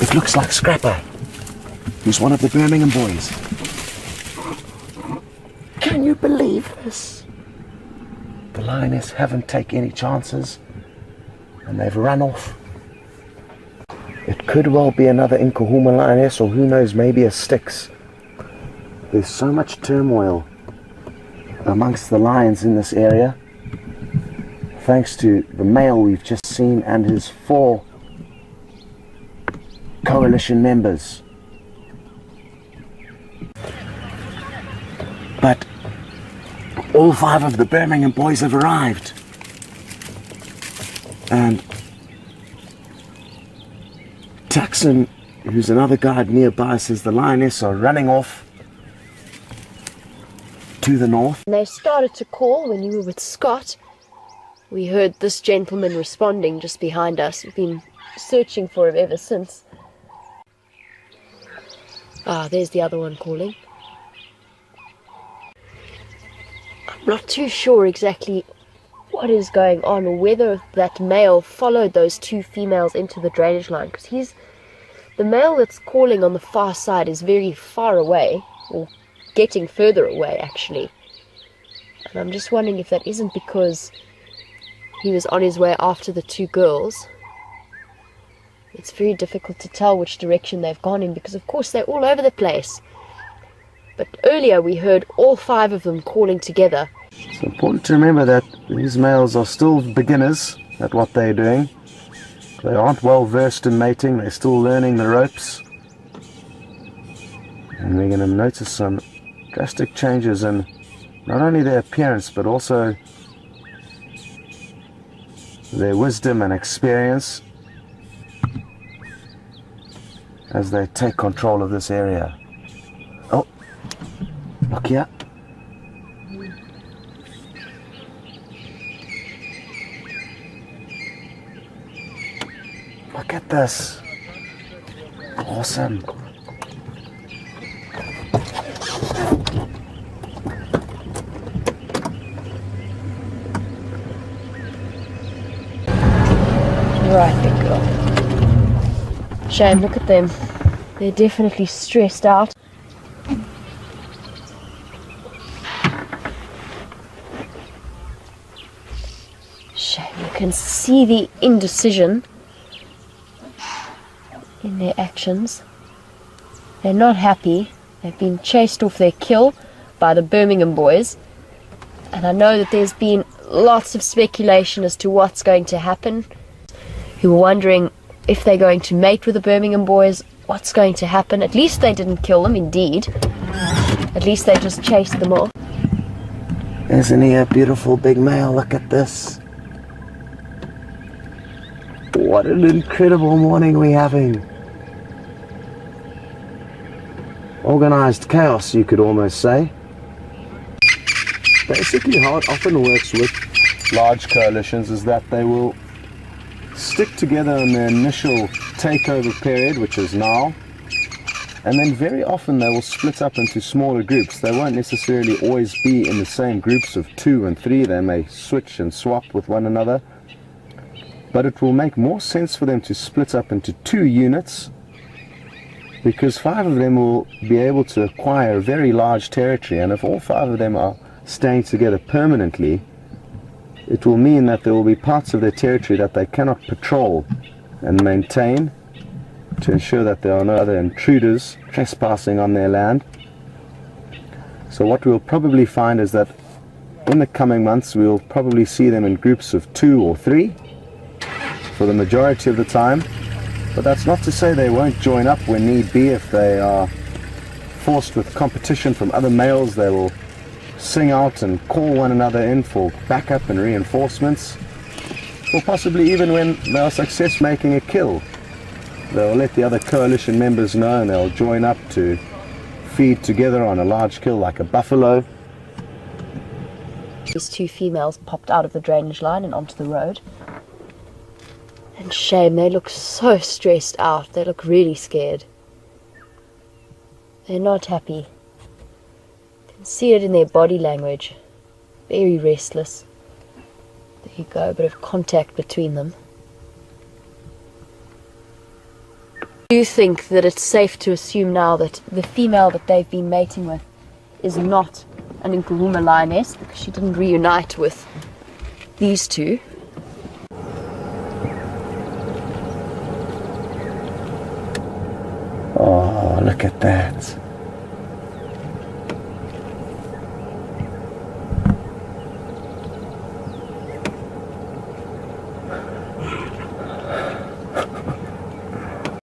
It looks like Scrapper, who's one of the Birmingham boys. Can you believe this? The lioness haven't taken any chances and they've run off. It could well be another Nkahuma lioness or who knows, maybe a Styx. There's so much turmoil amongst the lions in this area thanks to the male we've just seen and his four coalition members. But all five of the Birmingham boys have arrived. And Taxon, who's another guard nearby, says the lioness are running off to the north. They started to call when you were with Scott. We heard this gentleman responding just behind us. We've been searching for him ever since. Ah, there's the other one calling. I'm not too sure exactly what is going on or whether that male followed those two females into the drainage line because he's the male that's calling on the far side is very far away or getting further away actually and i'm just wondering if that isn't because he was on his way after the two girls it's very difficult to tell which direction they've gone in because of course they're all over the place but earlier we heard all five of them calling together It's important to remember that these males are still beginners at what they're doing. They aren't well versed in mating, they're still learning the ropes. And we're going to notice some drastic changes in not only their appearance but also their wisdom and experience as they take control of this area. Oh, look here. Look at this. Awesome. Right, big girl. Shame, look at them. They're definitely stressed out. Shame, you can see the indecision in their actions. They're not happy. They've been chased off their kill by the Birmingham boys. And I know that there's been lots of speculation as to what's going to happen who were wondering if they're going to mate with the Birmingham boys, what's going to happen. At least they didn't kill them, indeed. At least they just chased them off. Isn't he a beautiful big male? Look at this. What an incredible morning we're having. Organized chaos, you could almost say. Basically, how it often works with large coalitions is that they will stick together in their initial takeover period, which is now, and then very often they will split up into smaller groups. They won't necessarily always be in the same groups of two and three, they may switch and swap with one another. But it will make more sense for them to split up into two units because five of them will be able to acquire a very large territory, and if all five of them are staying together permanently, it will mean that there will be parts of their territory that they cannot patrol and maintain to ensure that there are no other intruders trespassing on their land. So what we'll probably find is that in the coming months we'll probably see them in groups of two or three for the majority of the time. But that's not to say they won't join up when need be if they are forced with competition from other males. They will sing out and call one another in for backup and reinforcements, or possibly even when they are success making a kill. They'll let the other coalition members know and they'll join up to feed together on a large kill like a buffalo. These two females popped out of the drainage line and onto the road. And shame, they look so stressed out. They look really scared. They're not happy. See it in their body language. Very restless. There you go, a bit of contact between them. do you think that it's safe to assume now that the female that they've been mating with is not an Nkuhuma lioness because she didn't reunite with these two. Oh, look at that.